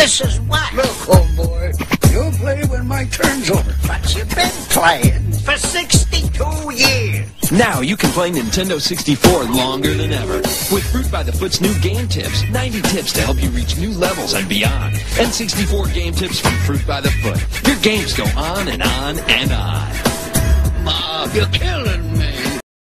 This is what? Look, boy. you'll play when my turn's over. But you've been playing for 62 years. Now you can play Nintendo 64 longer than ever. With Fruit by the Foot's new game tips, 90 tips to help you reach new levels and beyond. N64 game tips from Fruit by the Foot. Your games go on and on and on. Bob, you're killing me.